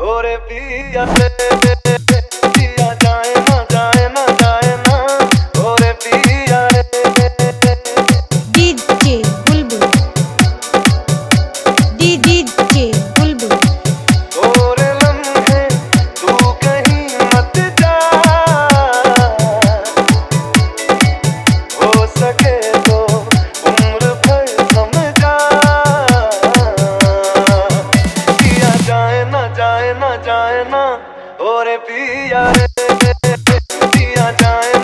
गोरे पिया पिया जाए ना जाए ना जाए ना। गोरे पिया डीजे बुलबुल। डीजे बुलबुल। गोरे लम्हे तू कहीं मत जा। हो सके जाए ना और पिया जाए।